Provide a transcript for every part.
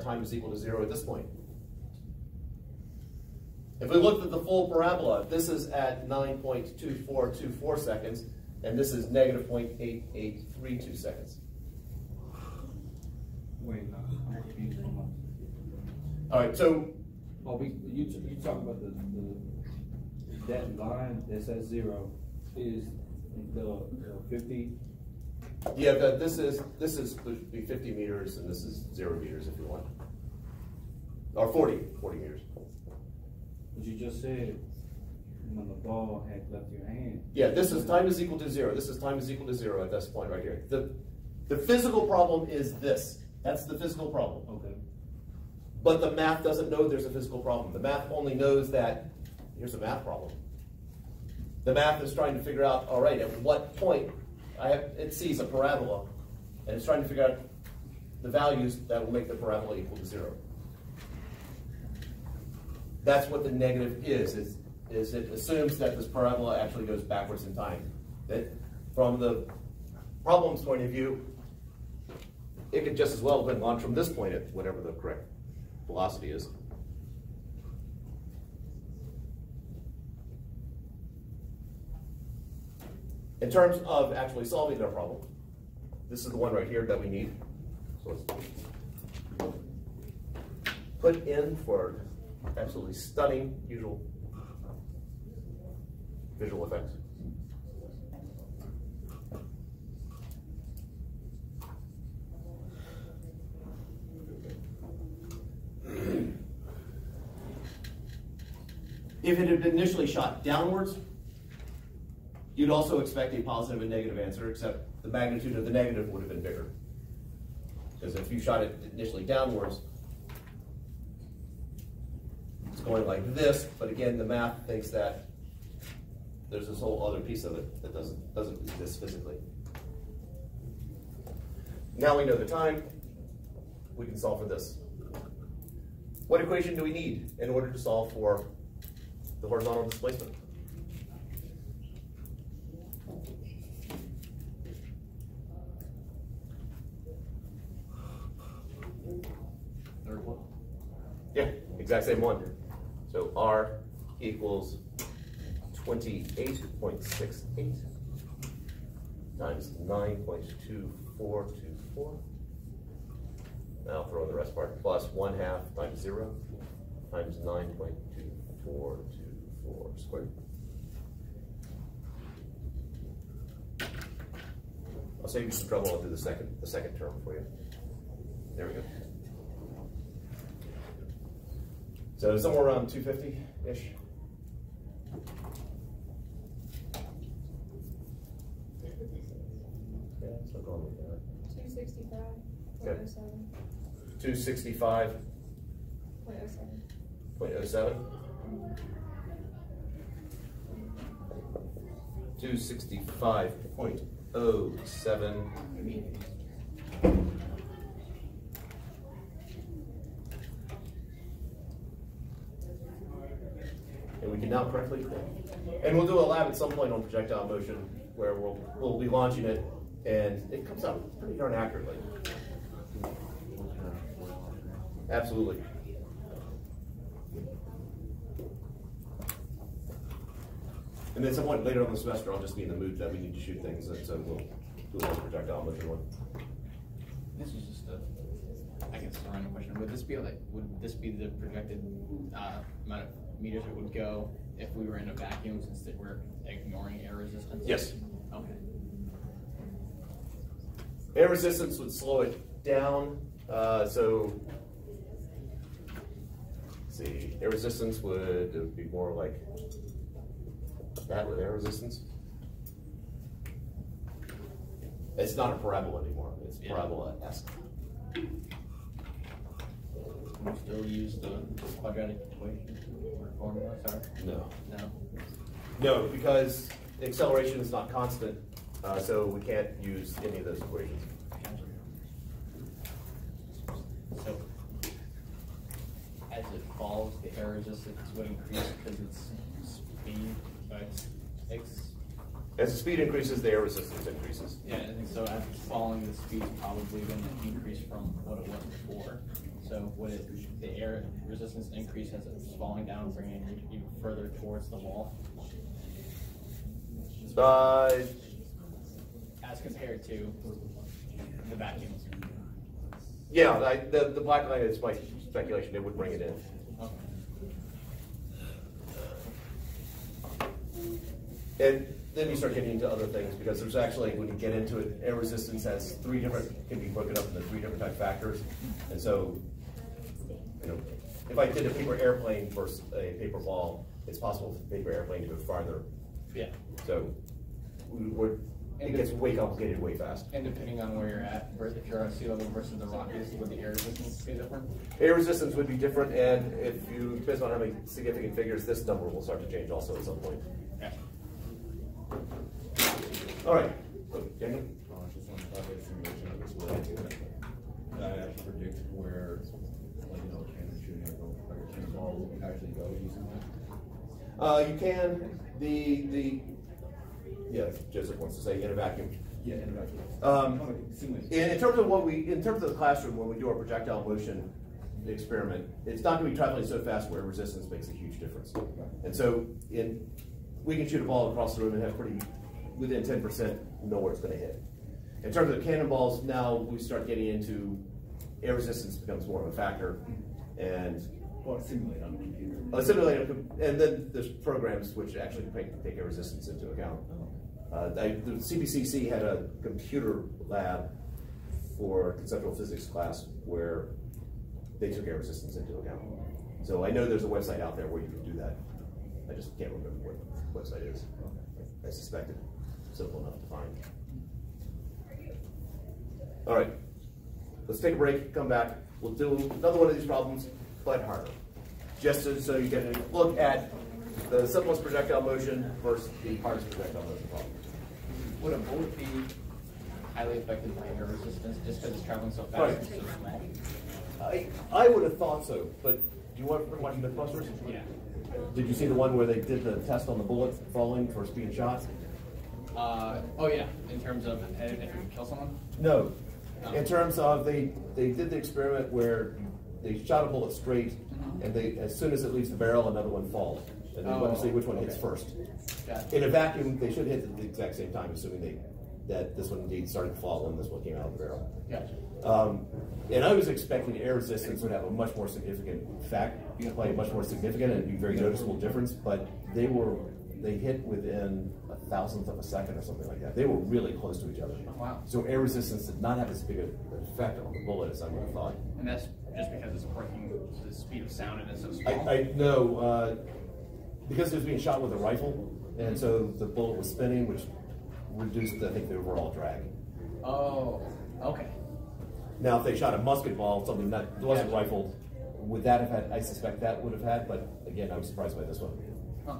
time is equal to zero at this point. If we looked at the full parabola, this is at 9.2424 seconds, and this is negative 0.8832 seconds. Wait, no. Hold. All right, so Oh, we, you, you talking about the, the, that line that says zero is the uh, fifty, yeah, the, this is this is be 50 meters, and this is zero meters if you want, or 40 40 meters. but you just said when the ball had left your hand. Yeah, this is time is equal to zero. This is time is equal to zero at this point right here. The the physical problem is this. That's the physical problem. Okay. But the math doesn't know there's a physical problem. The math only knows that here's a math problem. The math is trying to figure out, all right, at what point have it sees a parabola, and it's trying to figure out the values that will make the parabola equal to zero. That's what the negative is, is, is it assumes that this parabola actually goes backwards in time. That from the problem's point of view, it could just as well have been launched from this point at whatever the correct velocity is. In terms of actually solving their problem, this is the one right here that we need. So let's put in for absolutely stunning usual visual effects. If it had been initially shot downwards, you'd also expect a positive and negative answer, except the magnitude of the negative would have been bigger. Because if you shot it initially downwards, it's going like this, but again, the math thinks that there's this whole other piece of it that doesn't, doesn't exist physically. Now we know the time, we can solve for this. What equation do we need in order to solve for the horizontal displacement? Third one. Yeah, exact same one. So R equals twenty-eight point six eight times nine point two four two four. Now throw in the rest part, plus one half times zero times nine point two four two four squared. I'll save you some trouble, I'll do the second, the second term for you. There we go. So somewhere around 250-ish. 265.07 265.07 Okay. 265.07. now correctly, and we'll do a lab at some point on projectile motion where we'll, we'll be launching it and it comes out pretty darn accurately. Absolutely. And then somewhat later on the semester, I'll just be in the mood that we need to shoot things, and so we'll do a projectile motion one. This is just a, I guess, a random question. Would this be like, would this be the projected uh, amount of meters it would go if we were in a vacuum since that we're ignoring air resistance? Yes. Okay. Air resistance would slow it down, uh, so, let's see, air resistance would, it would be more like that with air resistance. It's not a parabola anymore, it's Yeah. parabola-esque. We still use the quadratic equation or formula? Sorry. No. No. No, because acceleration is not constant, uh, so we can't use any of those equations. So, as it falls, the air resistance would increase because its speed, it's, it's, As the speed increases, the air resistance increases. yeah, I think so as it's falling, the speed's probably gonna increase from what it was before. So would it, the air resistance increase as it's falling down, bringing it even further towards the wall as compared to the vacuum. yeah, I, the, the black line is my speculation, it would bring it in. Okay. And then you start getting into other things, because there's actually, when you get into it, air resistance has three different, can be broken up into three different type factors. And so, you know, if I did a paper airplane versus a paper ball, it's possible for the paper airplane to go farther. Yeah. So, we, we're, it gets way complicated way fast. And depending on where you're at, versus if you're at sea level versus the Rockies, would the air resistance be different? Air resistance would be different, and if you, depends on how many significant figures, this number will start to change also at some point. Yeah. All right, Daniel? Uh, just one thought that simulation, I guess, what I do, I actually predict where, like, you know, a cannon shooting at a, like a cannonball will actually go using that? Uh, you can, the, the, yeah, Joseph wants to say in a vacuum. Yeah, in a vacuum. Um, Kind of like simulation. In, in terms of what we, in terms of the classroom, when we do our projectile motion experiment, it's not gonna be traveling so fast where resistance makes a huge difference. And so, in, we can shoot a ball across the room and have pretty, within ten percent, know where it's gonna hit. In terms of the cannonballs, now we start getting into, air resistance becomes more of a factor, and Or simulate on a computer. a simulator, and then there's programs which actually take, take air resistance into account. Uh, I, the CBCC had a computer lab for conceptual physics class where they took air resistance into account. So I know there's a website out there where you can do that. I just can't remember what the website is. I suspect it's simple enough to find. All right, let's take a break, come back. We'll do another one of these problems, but harder. Just so, so you get a look at the simplest projectile motion versus the hardest projectile motion problem. Would a bullet be highly affected by air resistance just because it's traveling so fast Right. and so? I, I would have thought so, but do you want to watch Mythbusters? Yeah. Did you see the one where they did the test on the bullet falling for being shot? Uh, oh yeah, in terms of if you kill someone? No. In terms of, they, they did the experiment where they shot a bullet straight, and they, as soon as it leaves the barrel, another one falls. And they want to see which one hits first. In a vacuum, they should hit at the exact same time, assuming they, that this one indeed started to fall when this one came out of the barrel. Gotcha. Um, and I was expecting air resistance would have a much more significant fact, play a much more significant and be very noticeable difference, but they were, they hit within a thousandth of a second or something like that. They were really close to each other. Wow. So air resistance did not have as big an effect on the bullet as I would have thought. And that's just because it's working the speed of sound and it's so small? I, I know, uh, because it was being shot with a rifle, and so the bullet was spinning, which reduced, I think, the overall drag. Oh, okay. Now, if they shot a musket ball, something that wasn't Gotcha. rifled, would that have had, I suspect that would have had, but again, I was surprised by this one. Huh.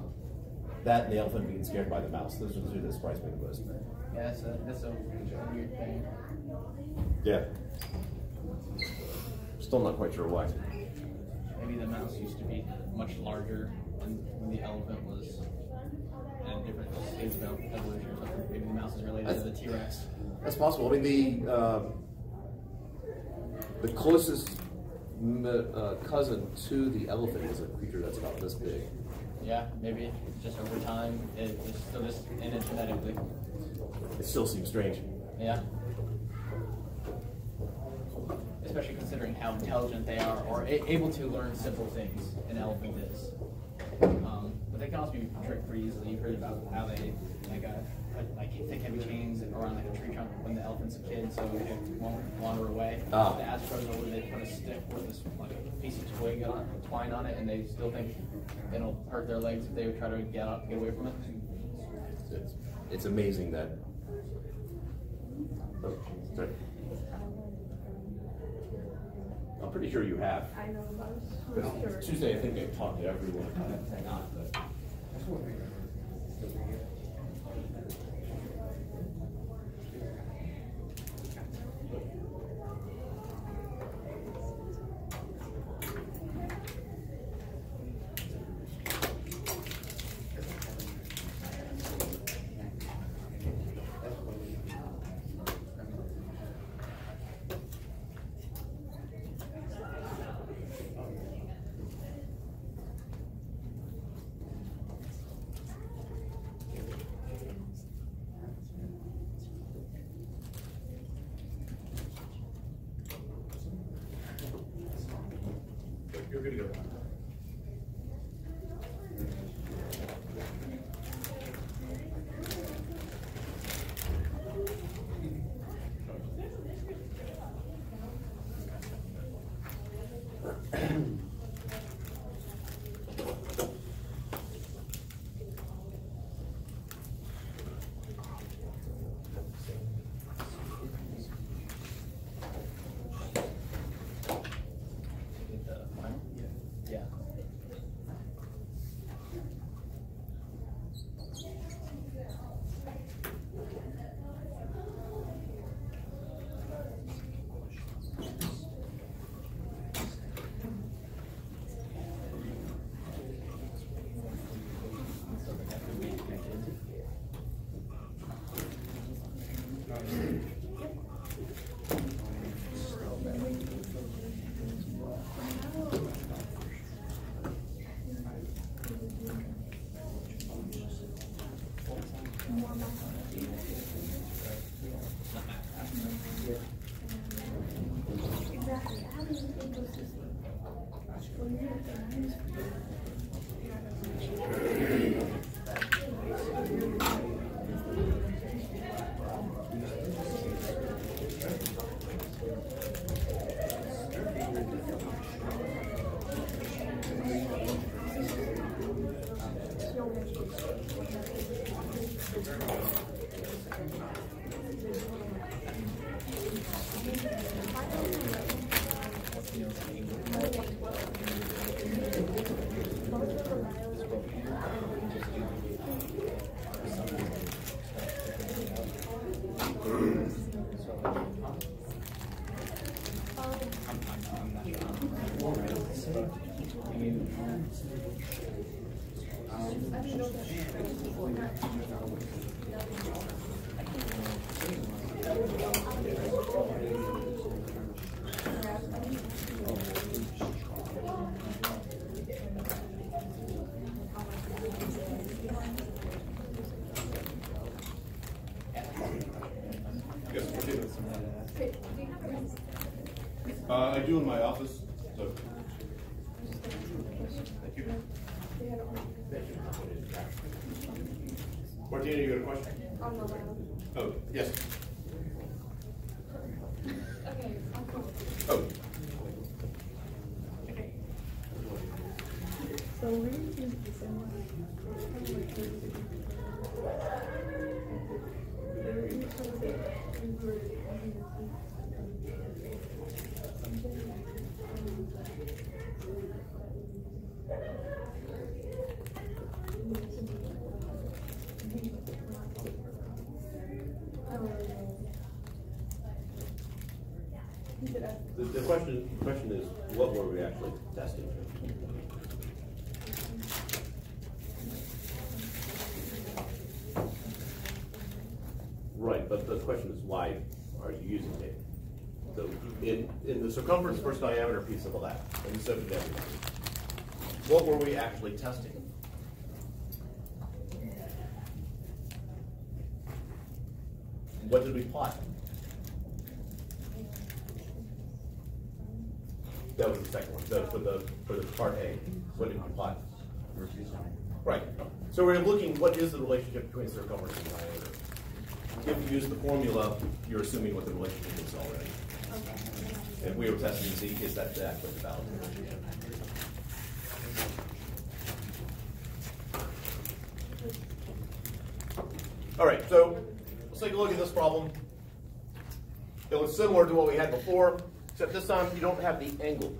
That and the elephant being scared by the mouse, those are the two that surprised me the most. Yeah, that's a, that's a weird thing. Yeah. Still not quite sure why. Maybe the mouse used to be much larger when, when the elephant was at a different stage of evolution or something. Maybe the mouse is related to the T-Rex. That's possible. I mean, the, um, the closest m- uh, cousin to the elephant is a creature that's about this big. Yeah, maybe just over time, it, it's still just in it genetically. It still seems strange. Yeah. Especially considering how intelligent they are, or a- able to learn simple things. An elephant is. Um, but they can also be tricked pretty easily. You've heard about how they like a put like thick heavy chains around like a tree trunk when the elephant's a kid, so it won't wander away. Ah. The Astros over, they put a stick with this like a piece of twig on twine on it, and they still think it'll hurt their legs if they try to get up, get away from it. It's, it's amazing that. Oh, sorry. I'm pretty sure you have. I know most. Tuesday, I think I talked to everyone, not, but. When you're at do in my office, so. Thank you. Martina, you got a question? Oh, yes. Okay, I'll go. Oh, So where is December? the, the question, the question is, what were we actually testing? Right, but the question is, why are you using data? So, in, in the circumference versus diameter piece of the lab, and so did everybody. What were we actually testing? What did we plot? That was the second one, so for the, for the part A, what did we plot? Right, so we're looking, what is the relationship between circumference and diameter? If you use the formula, you're assuming what the relationship is already. And we were testing to see, is that actually the valid relationship? All right, so let's take a look at this problem. It looks similar to what we had before, except this time you don't have the angle.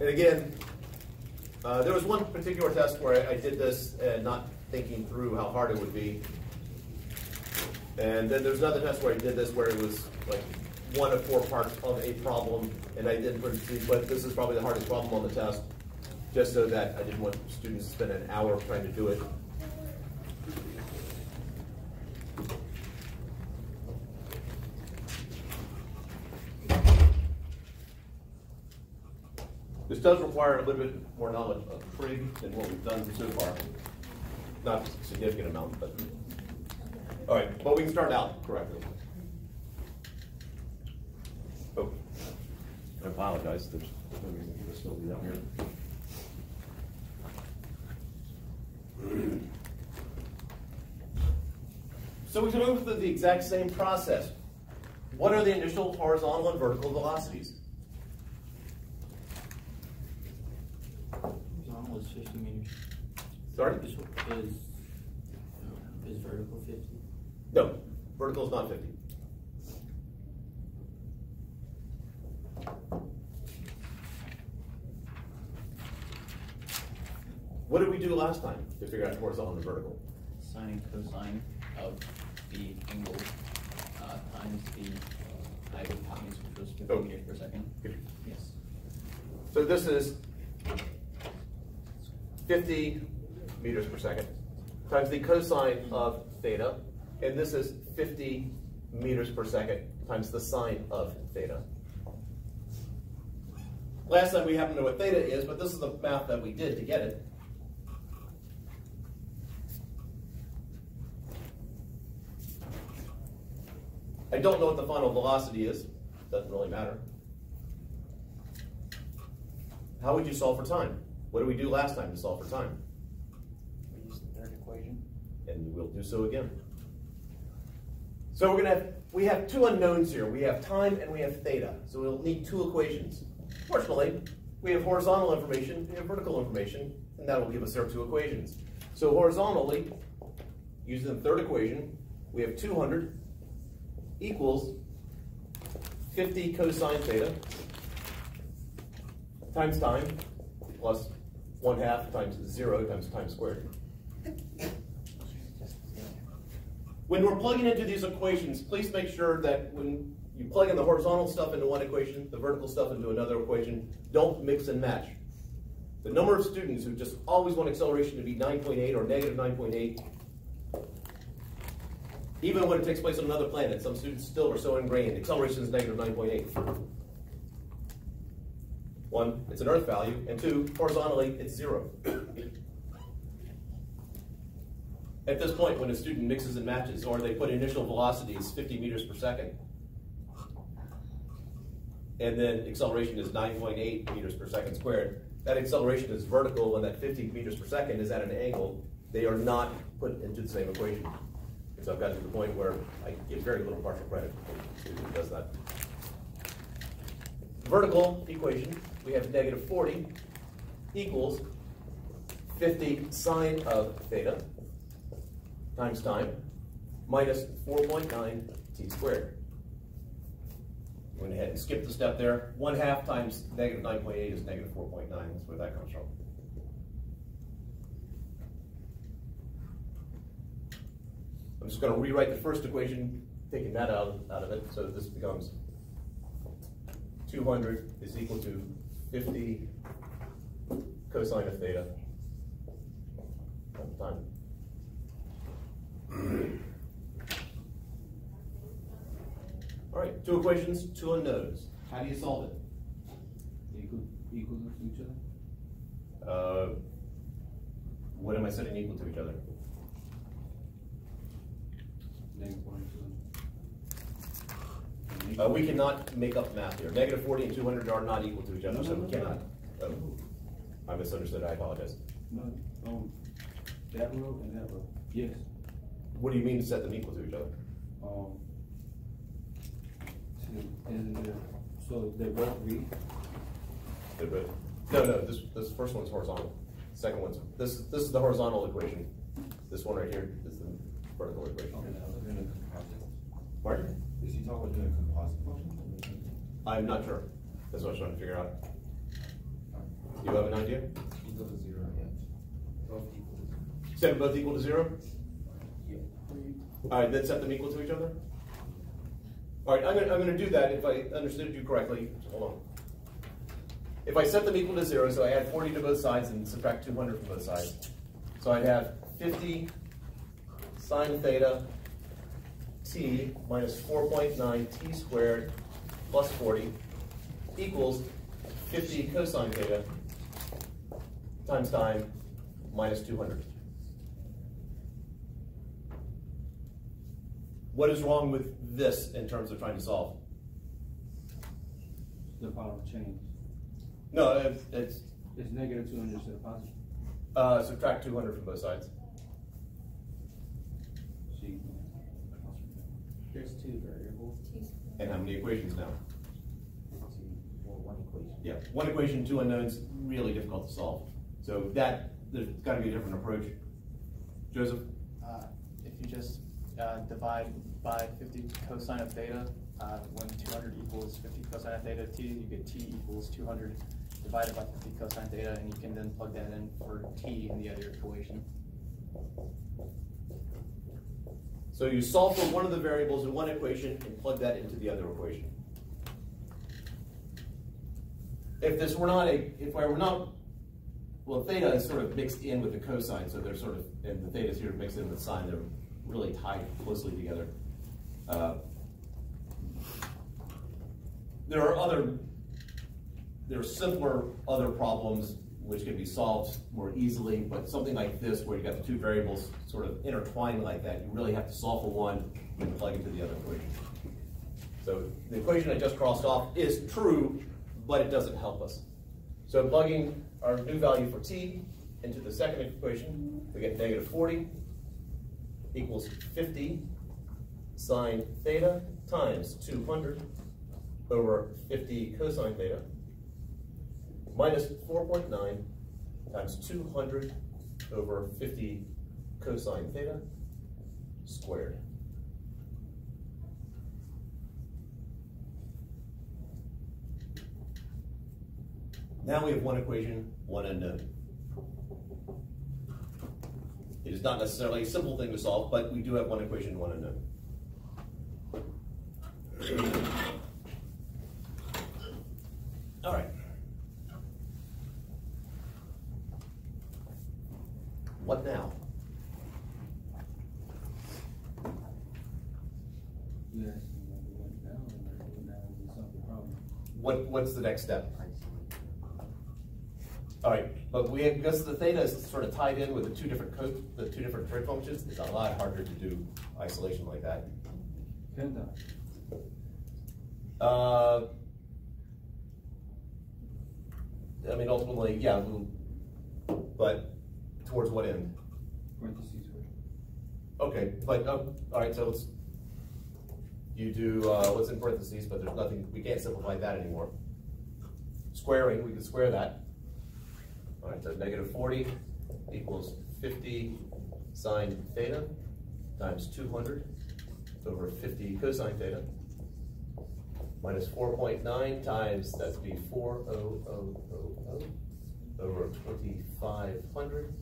And again, uh, there was one particular test where I, I did this and not thinking through how hard it would be. And then there's another test where I did this where it was like one of four parts of a problem, and I didn't put it, but this is probably the hardest problem on the test, just so that I didn't want students to spend an hour trying to do it. does require a little bit more knowledge of trig than what we've done so far. Not a significant amount, but. All right, but we can start out correctly. Oh. I apologize. There's no reason to still be down here. So we can move through the exact same process. What are the initial horizontal and vertical velocities? Horizontal is fifty meters. Sorry? Is, is, is vertical fifty? No, vertical is not fifty. What did we do last time to figure out horizontal and the vertical? Sine and cosine of the angle, uh, times the height of hypotenuse, which was fifty Oh. meters per second. Yes. So this is fifty meters per second times the cosine of theta, and this is fifty meters per second times the sine of theta. Last time we happen to know what theta is, but this is the math that we did to get it. I don't know what the final velocity is, doesn't really matter. How would you solve for time? What did we do last time to solve for time? We use the third equation. And we'll do so again. So we're gonna have, we have two unknowns here. We have time and we have theta. So we'll need two equations. Fortunately, we have horizontal information, we have vertical information, and that will give us our two equations. So horizontally, using the third equation, we have two hundred equals fifty cosine theta times time plus one half times zero times time squared. When we're plugging into these equations, please make sure that when you plug in the horizontal stuff into one equation, the vertical stuff into another equation, don't mix and match. The number of students who just always want acceleration to be 9.8 or negative 9.8, even when it takes place on another planet, some students still are so ingrained, acceleration is negative 9.8. One, it's an Earth value, and two, horizontally, it's zero. At this point, when a student mixes and matches, or they put initial velocities 50 meters per second, and then acceleration is 9.8 meters per second squared, that acceleration is vertical and that 50 meters per second is at an angle. They are not put into the same equation. And so I've gotten to the point where I give very little partial credit who does that. Vertical equation, we have negative 40 equals 50 sine of theta times time minus 4.9 t squared. Went ahead and skipped the step there. One half times negative 9.8 is negative 4.9. That's where that comes from. I'm just going to rewrite the first equation, taking that out, out of it. So this becomes 200 is equal to 50 cosine of theta time. All right, two equations, two unknowns. How do you solve it? Equal, equal to each other? Uh, what am I setting equal to each other? Negative one, two. Uh, we cannot make up math here. Negative 40 and 200 are not equal to each other, No, so no, we no. cannot. Oh, I misunderstood, I apologize. No, um, that row and that row, yes, What do you mean to set them equal to each other? um. So, is it, so they both read, They're both- No, no, this, this first one's horizontal. Second one's, this, this is the horizontal equation. This one right here is the vertical equation. Okay, now, doing a composite. Pardon? Is he talking about doing a composite function? I'm not sure. That's what I was trying to figure out. You have an idea? Equal to zero, yeah. Both equal to zero. Set them both equal to zero? Yeah. All right, then set them equal to each other? All right, I'm gonna, I'm gonna do that if I understood you correctly. Hold on. If I set them equal to zero, so I add 40 to both sides and subtract 200 from both sides. So I'd have 50 sine theta t minus 4.9 t squared plus 40 equals 50 cosine theta times time minus 200. What is wrong with this in terms of trying to solve? the power change. No, it's, it's, negative two hundred instead of positive. uh, subtract two hundred from both sides. See. There's two variables. And how many equations now? Well, one equation. Yeah, one equation, two unknowns, really difficult to solve. So that, there's gotta be a different approach. Joseph? Uh, if you just, uh, divide by fifty cosine of theta, uh, when two hundred equals fifty cosine of theta t, you get t equals two hundred divided by fifty cosine theta, and you can then plug that in for t in the other equation. So you solve for one of the variables in one equation and plug that into the other equation. If this were not a, if I were not, well, theta is sort of mixed in with the cosine, so they're sort of, and the theta is here mixed in with sine, they're really tied closely together. Uh, There are other, there are simpler other problems which can be solved more easily, but something like this, where you've got the two variables sort of intertwined like that, you really have to solve for one and plug into the other equation. So the equation I just crossed off is true, but it doesn't help us. So plugging our new value for t into the second equation, we get negative 40 equals 50 sine theta times 200 over 50 cosine theta minus 4.9 times 200 over 50 cosine theta squared. Now we have one equation, one unknown. It is not necessarily a simple thing to solve, but we do have one equation, one unknown. All right. What now? You asking whether it went down or it went down and solve the now? What, what's the next step? All right, but we, because the theta is sort of tied in with the two different co, the two different trig functions, it's a lot harder to do isolation like that. Uh, I mean, ultimately, yeah, but towards what end? Okay, but, um, all right, so let's, you do, uh, what's in parentheses, but there's nothing, we can't simplify that anymore. Squaring, we can square that. All right, so negative forty equals fifty sine theta times two hundred over fifty cosine theta minus four point nine times, that's be four oh oh oh oh over twenty-five hundred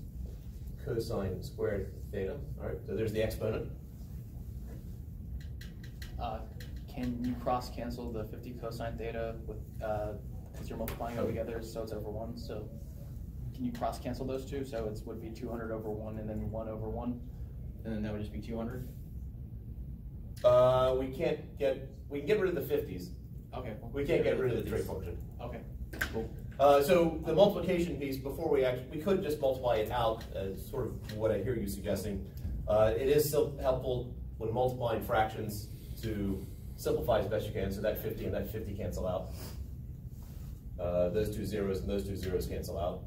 cosine squared theta. All right, so there's the exponent. Uh, can you cross cancel the fifty cosine theta with, uh, because you're multiplying them together, so it's over one, so can you cross cancel those two? So it would be two hundred over one and then one over one, and then that would just be two hundred? Uh, we can't get, we can get rid of the fifties. Okay. well, We can't get rid of the trig function. Okay, cool. Uh, so the multiplication piece, before we actually, we could just multiply it out, as sort of what I hear you suggesting. Uh, it is still helpful when multiplying fractions to simplify as best you can, so that fifty and that fifty cancel out. Uh, those two zeros and those two zeros cancel out.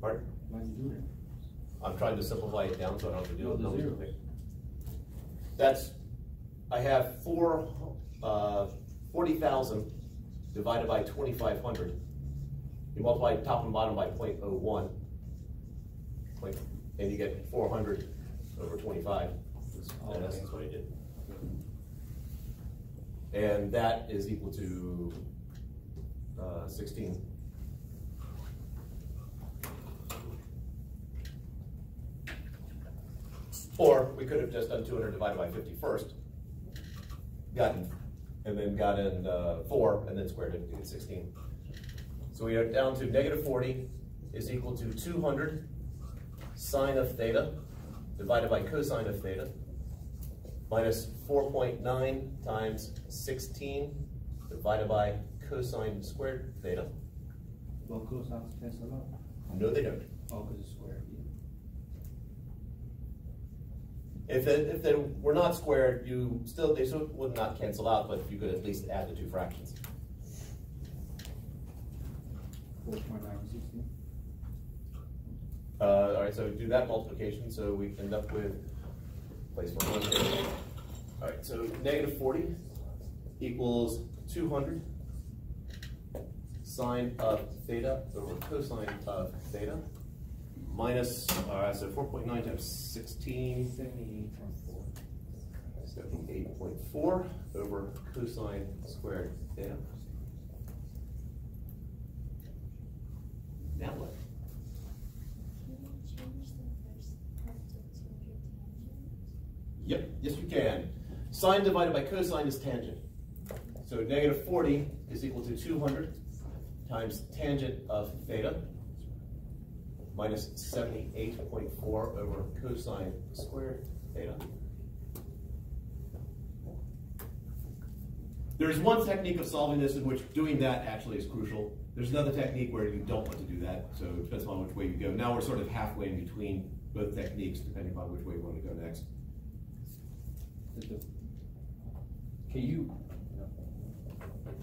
Pardon? why'd you do that? I'm trying to simplify it down so I don't have to deal with the zeros. That's, I have four, uh, forty thousand divided by twenty-five hundred. You multiply top and bottom by 0.01, and you get four hundred over twenty-five, in essence what I did. And that is equal to, uh, sixteen. Or we could have just done two hundred divided by 50 first, gotten, and then gotten uh, four, and then squared it to get sixteen. So we are down to negative forty is equal to two hundred sine of theta divided by cosine of theta minus four point nine times sixteen divided by cosine squared theta. Well, cosines cancel out? No, they don't. Oh, cause it's squared, yeah. If they, if they were not squared, you still, they still would not cancel out, but you could at least add the two fractions. Four point nine sixteen. Uh, all right, so do that multiplication, so we end up with, place one here. All right, so negative forty equals two hundred sine of theta over cosine of theta minus, uh, so four point nine times sixteen. Seventy-eight point four. Seventy-eight point four over cosine squared theta. Now what? Can you change the first part to two hundred tangent? Yep, yes you can. Sine divided by cosine is tangent. So negative 40 is equal to 200 times tangent of theta minus 78.4 over cosine squared theta. There's one technique of solving this in which doing that actually is crucial. There's another technique where you don't want to do that, so it depends on which way you go. Now we're sort of halfway in between both techniques, depending on which way you want to go next. Can you?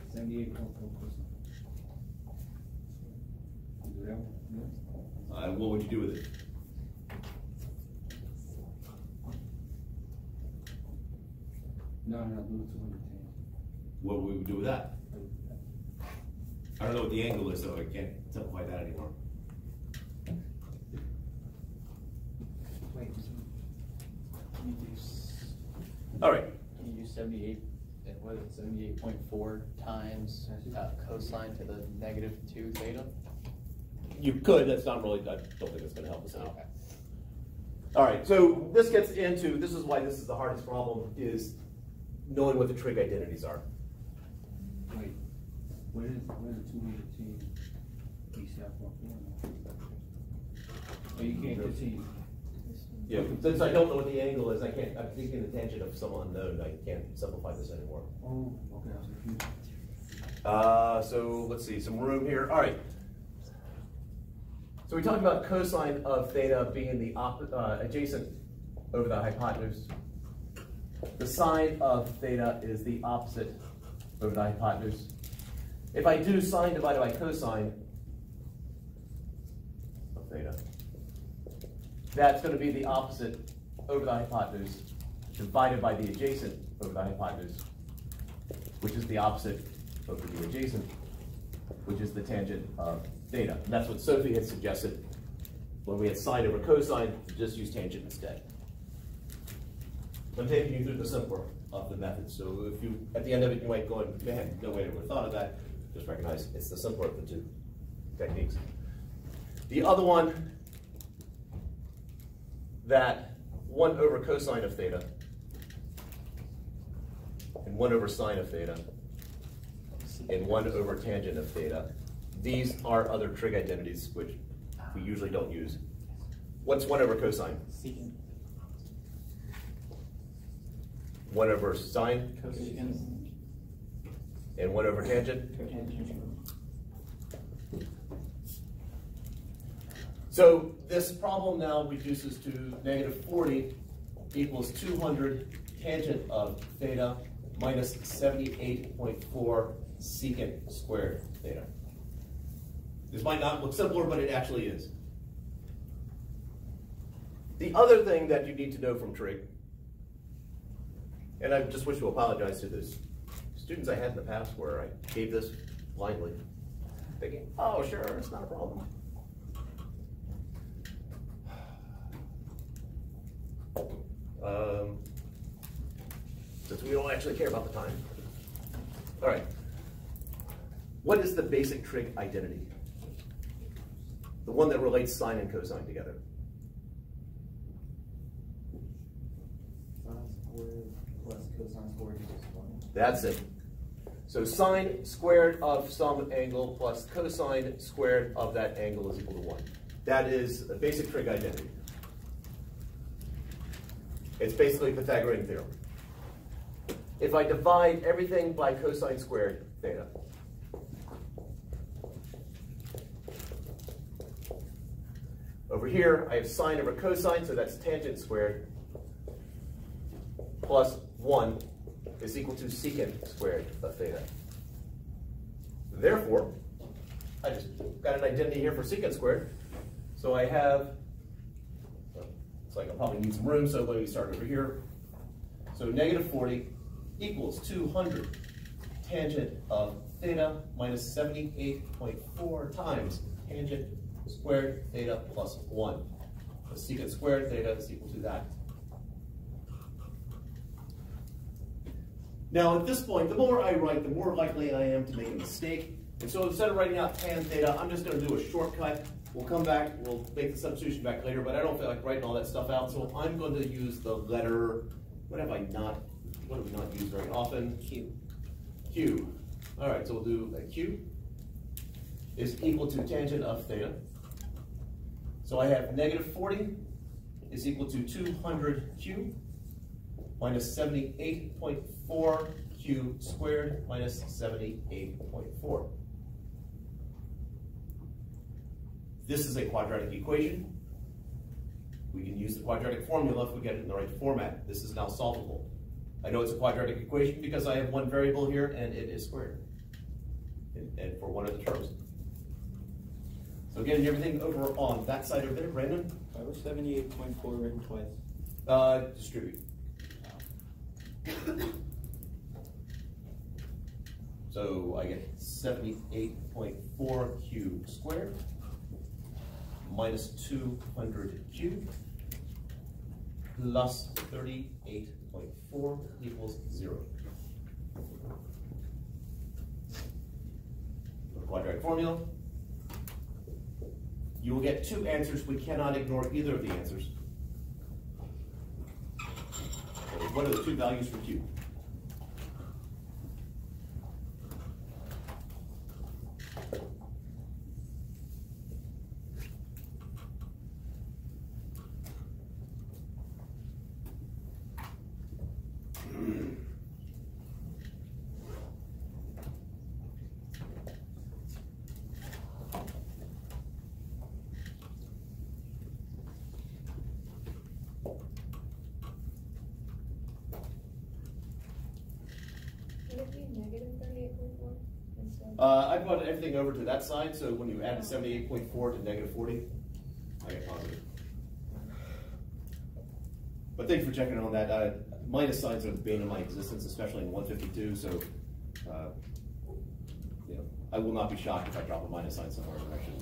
Seventy-eight point four percent. Do that one? Uh, what would you do with it? No, no, no, do it two hundred ten. What would we do with that? I don't know what the angle is, so I can't tell simplify that anymore. Wait, can you do, All right, can you do seventy-eight, uh, what is it, seventy-eight point four times uh, cosine to the negative two theta? You could, that's not really, I don't think it's gonna help us out. Okay. All right, so this gets into, this is why this is the hardest problem, is knowing what the trig identities are. Wait, where is, where is two hundred ten? East South Park one? Oh, you can't continue. Yeah, since I don't know what the angle is, I can't, I'm thinking the tangent of some unknown, I can't simplify this anymore. Oh, okay, I was confused. Uh, so let's see, some room here. All right. So we talked about cosine of theta being the uh, adjacent over the hypotenuse. The sine of theta is the opposite over the hypotenuse. If I do sine divided by cosine of theta, that's going to be the opposite over the hypotenuse divided by the adjacent over the hypotenuse, which is the opposite over the adjacent, which is the tangent of theta. And that's what Sophie had suggested when we had sine over cosine, just use tangent instead. I'm taking you through the simpler of the method, so if you, at the end of it, you might go, man, no way I ever thought of that, just recognize it's the simpler of the two techniques. The other one, that 1 over cosine of theta and 1 over sine of theta and 1 over tangent of theta. These are other trig identities which we usually don't use. What's 1 over cosine? Secant, 1 over sine Cosine. and 1 over tangent? cotangent. So this problem now reduces to negative 40 equals 200 tangent of theta minus 78.4 secant squared theta. This might not look simpler, but it actually is. The other thing that you need to know from trig, and I just wish to apologize to those students I had in the past where I gave this blindly, thinking, oh, sure, it's not a problem. Um, since we don't actually care about the time. All right. What is the basic trig identity? The one that relates sine and cosine together. Sine squared plus cosine squared equals one. That's it. So sine squared of some angle plus cosine squared of that angle is equal to 1. That is a basic trig identity. It's basically Pythagorean theorem. If I divide everything by cosine squared theta, over here I have sine over cosine, so that's tangent squared. plus one is equal to secant squared of theta. Therefore, I just got an identity here for secant squared. So I have, it's like I'll probably need some room, so let me start over here. So negative forty equals two hundred tangent of theta minus seventy-eight point four times tangent squared theta plus one. The secant squared theta is equal to that. Now, at this point, the more I write, the more likely I am to make a mistake. And so instead of writing out tan theta, I'm just gonna do a shortcut. We'll come back, we'll make the substitution back later, but I don't feel like writing all that stuff out, so I'm going to use the letter, what have I not, what have we not use very often? Q. Q. All right, so we'll do a Q is equal to tangent of theta. So I have negative forty is equal to two hundred Q minus seventy-eight point four Q squared minus seventy-eight point four. This is a quadratic equation. We can use the quadratic formula if we get it in the right format. This is now solvable. I know it's a quadratic equation because I have one variable here and it is squared. And, and for one of the terms. So getting everything over on that side over there, Brandon, Why was seventy-eight point four written twice? uh, distribute. So I get seventy-eight point four Q squared minus two hundred Q plus thirty-eight point four equals zero. The Quadratic formula. You will get two answers. We cannot ignore either of the answers. What are the two values for Q? Would it be negative thirty-eight point four instead? Uh, I brought over to that side, so when you add the seventy-eight point four to negative forty, I get positive. But thank you for checking on that. Uh, minus signs are the bane of my existence, especially in one fifty-two, so, uh, you know, I will not be shocked if I drop a minus sign somewhere, actually, but